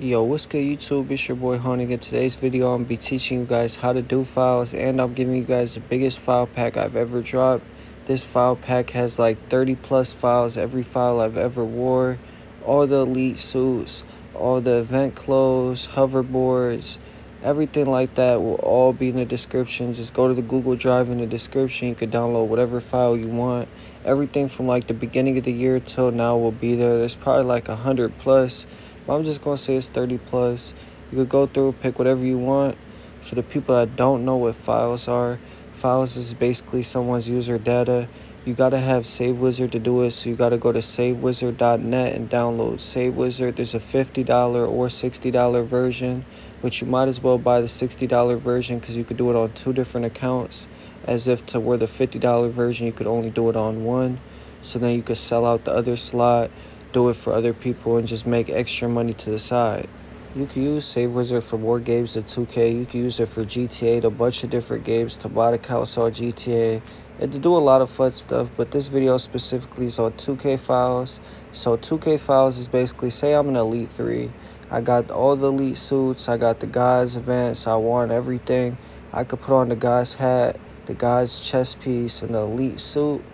Yo, what's good YouTube? It's your boy Haunting. In today's video, I'm going to be teaching you guys how to do files and I'm giving you guys the biggest file pack I've ever dropped. This file pack has like 30 plus files, every file I've ever wore, all the elite suits, all the event clothes, hoverboards, everything like that will all be in the description. Just go to the Google Drive in the description. You can download whatever file you want. Everything from like the beginning of the year till now will be there. There's probably like a hundred plus but I'm just gonna say it's 30 plus. You could go through, pick whatever you want. For the people that don't know what files are, files is basically someone's user data. You gotta have Save Wizard to do it, so you gotta go to savewizard.net and download Save Wizard. There's a $50 or $60 version, but you might as well buy the $60 version because you could do it on two different accounts, as if to where the $50 version you could only do it on one. So then you could sell out the other slot do it for other people and just make extra money to the side. You can use Save Wizard for more games than 2K. You can use it for GTA, a bunch of different games, to buy the console GTA, and to do a lot of fun stuff. But this video specifically is on 2K files. So 2K files is basically, say I'm an Elite 3. I got all the Elite suits. I got the guys events. I won everything. I could put on the guy's hat, the guy's chest piece, and the Elite suit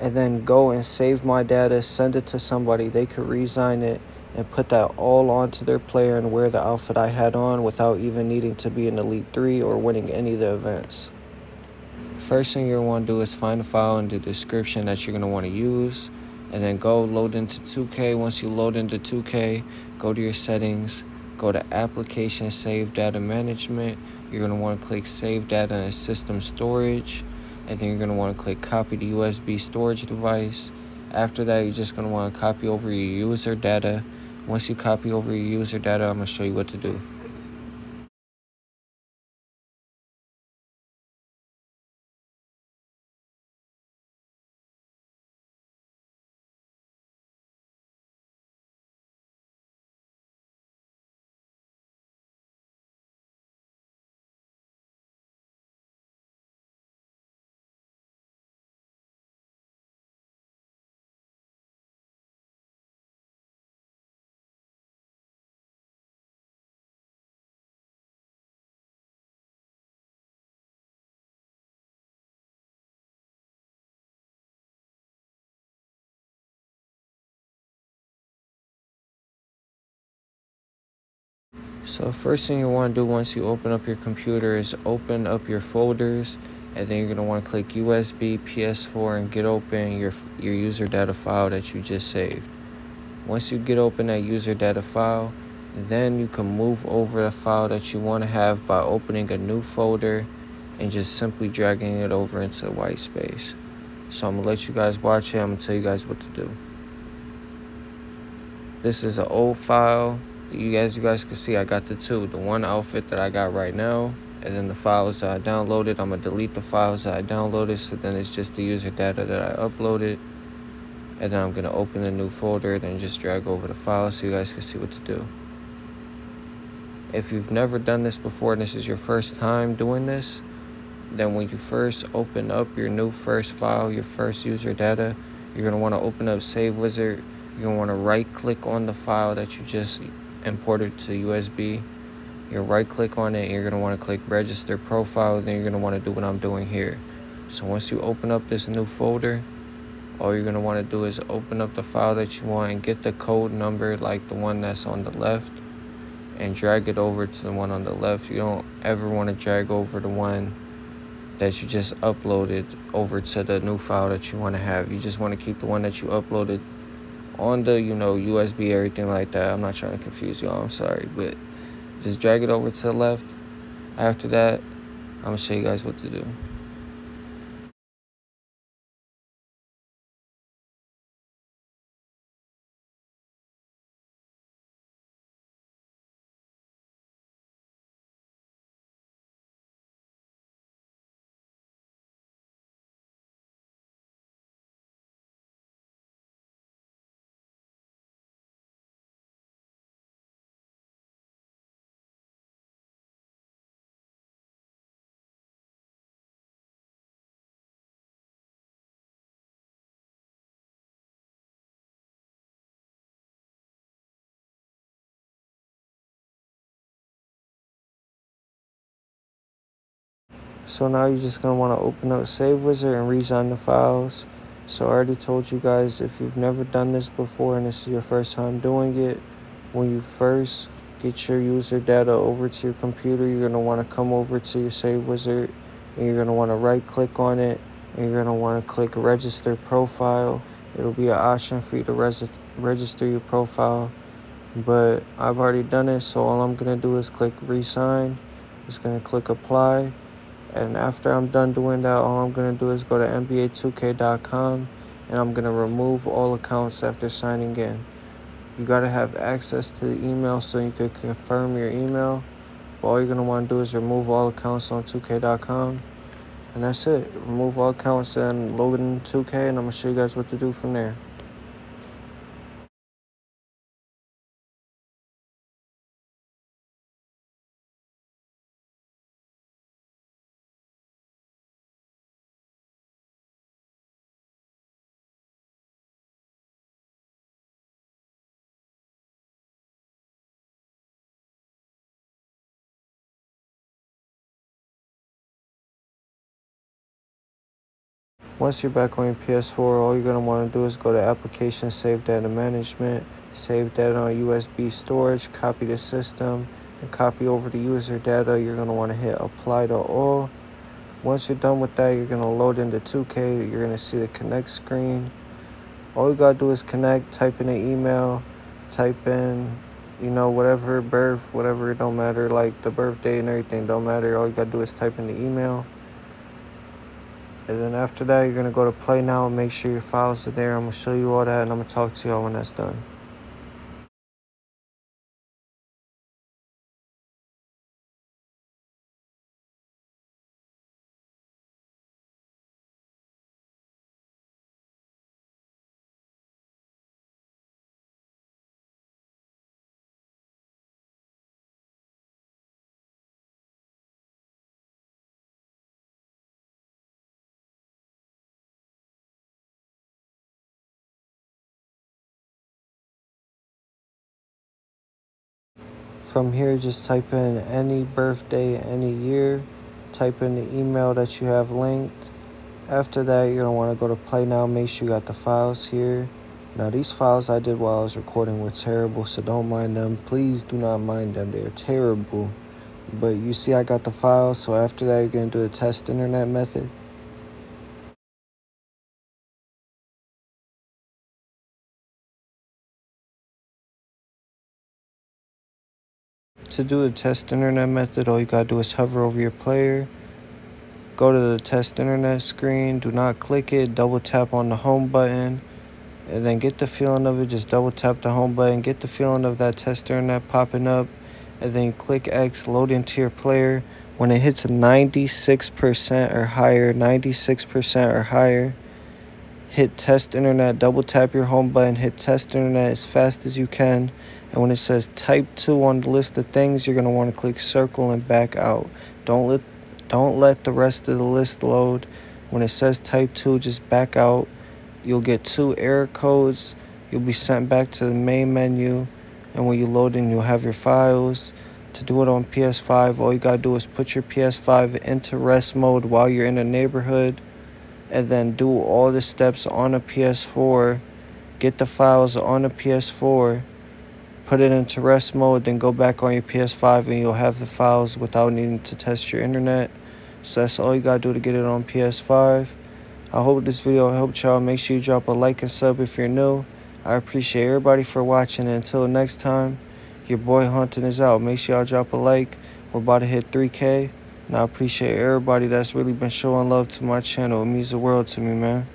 and then go and save my data, send it to somebody. They could resign it and put that all onto their player and wear the outfit I had on without even needing to be in Elite 3 or winning any of the events. First thing you're going to do is find a file in the description that you're going to want to use and then go load into 2K. Once you load into 2K, go to your settings, go to application save data management. You're going to want to click save data and system storage and then you're going to want to click copy to USB storage device. After that, you're just going to want to copy over your user data. Once you copy over your user data, I'm going to show you what to do. So first thing you want to do once you open up your computer is open up your folders and then you're going to want to click USB, PS4 and get open your, your user data file that you just saved. Once you get open that user data file, then you can move over the file that you want to have by opening a new folder and just simply dragging it over into the white space. So I'm going to let you guys watch it. I'm going to tell you guys what to do. This is an old file you guys you guys can see I got the two the one outfit that I got right now and then the files that I downloaded. I'm gonna delete the files that I downloaded so then it's just the user data that I uploaded. And then I'm gonna open a new folder then just drag over the file so you guys can see what to do. If you've never done this before and this is your first time doing this then when you first open up your new first file your first user data you're gonna want to open up save wizard. You're gonna want to right click on the file that you just imported to USB. You right click on it, you're gonna wanna click register profile, then you're gonna wanna do what I'm doing here. So once you open up this new folder, all you're gonna wanna do is open up the file that you want and get the code number like the one that's on the left and drag it over to the one on the left. You don't ever wanna drag over the one that you just uploaded over to the new file that you wanna have. You just wanna keep the one that you uploaded on the you know USB everything like that. I'm not trying to confuse y'all. I'm sorry, but just drag it over to the left. After that, I'm gonna show you guys what to do. So now you're just going to want to open up Save Wizard and resign the files. So I already told you guys if you've never done this before and this is your first time doing it, when you first get your user data over to your computer, you're going to want to come over to your Save Wizard and you're going to want to right click on it and you're going to want to click Register Profile. It'll be an option for you to res register your profile, but I've already done it, so all I'm going to do is click Resign. It's going to click Apply and after I'm done doing that, all I'm going to do is go to NBA2K.com and I'm going to remove all accounts after signing in. You got to have access to the email so you can confirm your email. But all you're going to want to do is remove all accounts on 2K.com. And that's it. Remove all accounts and load in 2K and I'm going to show you guys what to do from there. Once you're back on your PS4, all you're going to want to do is go to Application Save Data Management, save data on USB storage, copy the system, and copy over the user data. You're going to want to hit Apply to All. Once you're done with that, you're going to load into 2K. You're going to see the connect screen. All you got to do is connect, type in an email, type in, you know, whatever birth, whatever, it don't matter, like the birthday and everything don't matter. All you got to do is type in the email and then after that, you're going to go to play now and make sure your files are there. I'm going to show you all that and I'm going to talk to y'all when that's done. From here, just type in any birthday, any year, type in the email that you have linked. After that, you're going to want to go to play now. Make sure you got the files here. Now, these files I did while I was recording were terrible, so don't mind them. Please do not mind them. They're terrible. But you see I got the files, so after that, you're going to do the test internet method. To do the test internet method, all you gotta do is hover over your player, go to the test internet screen, do not click it, double tap on the home button, and then get the feeling of it, just double tap the home button, get the feeling of that test internet popping up, and then click X, load into your player. When it hits 96% or higher, 96% or higher, hit test internet, double tap your home button, hit test internet as fast as you can. And when it says type 2 on the list of things, you're going to want to click circle and back out. Don't let don't let the rest of the list load. When it says type 2, just back out. You'll get two error codes. You'll be sent back to the main menu. And when you load in, you'll have your files. To do it on PS5, all you got to do is put your PS5 into rest mode while you're in the neighborhood. And then do all the steps on a PS4. Get the files on a PS4 put it into rest mode, then go back on your PS5 and you'll have the files without needing to test your internet. So that's all you gotta do to get it on PS5. I hope this video helped y'all. Make sure you drop a like and sub if you're new. I appreciate everybody for watching. And until next time, your boy Haunting is out. Make sure y'all drop a like. We're about to hit 3K. And I appreciate everybody that's really been showing love to my channel. It means the world to me, man.